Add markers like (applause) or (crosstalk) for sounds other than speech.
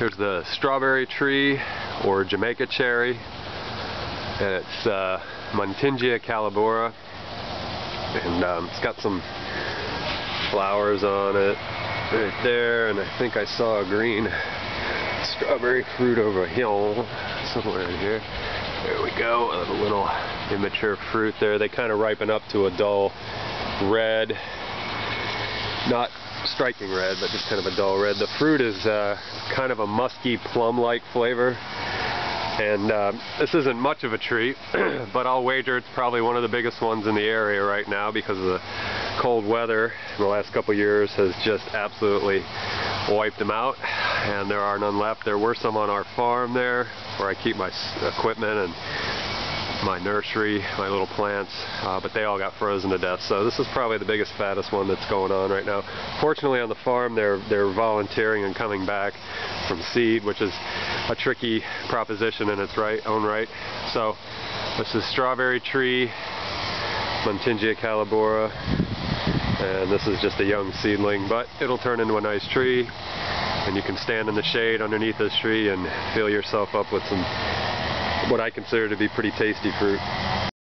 Here's the strawberry tree or Jamaica cherry. And it's uh, Muntingia calabura. And um, it's got some flowers on it right there. And I think I saw a green strawberry fruit over here, somewhere in here. There we go, a little immature fruit there. They kind of ripen up to a dull red, not striking red, but just kind of a dull red. The fruit is uh, kind of a musky plum-like flavor. And uh, this isn't much of a treat, (clears throat) but I'll wager it's probably one of the biggest ones in the area right now because of the cold weather in the last couple years has just absolutely wiped them out and there are none left. There were some on our farm there where I keep my equipment and my nursery, my little plants, uh, but they all got frozen to death. So this is probably the biggest, fattest one that's going on right now. Fortunately on the farm they're, they're volunteering and coming back from seed, which is a tricky proposition in its right, own right. So this is strawberry tree, Muntingia calabura, and this is just a young seedling, but it'll turn into a nice tree and you can stand in the shade underneath this tree and fill yourself up with some what I consider to be pretty tasty fruit.